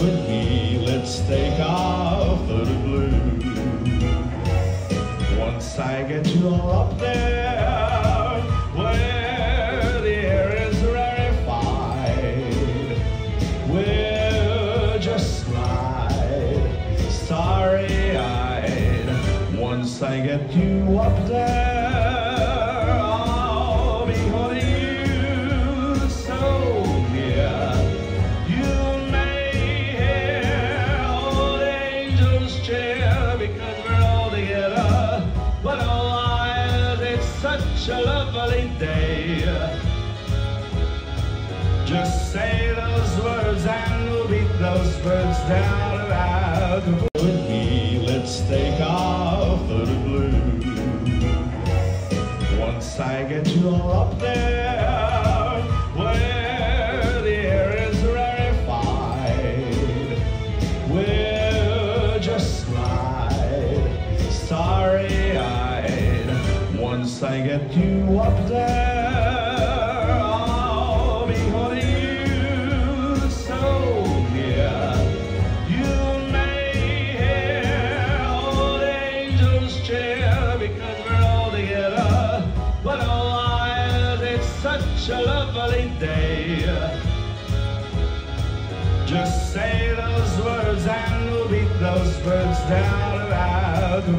With me, let's take off the blue. Once I get you all up there, where the air is rarefied, we'll just slide starry-eyed. Once I get you up there, cheer because we're all together. But alive, it's such a lovely day. Just say those words and we'll beat those birds down around. With me, let's take off the blue. Once I get you all up there, Once I get you up there, I'll be holding you so near. You may hear old angels cheer because we're all together. But oh, alive, it's such a lovely day. Just say those words and we'll beat those birds down around.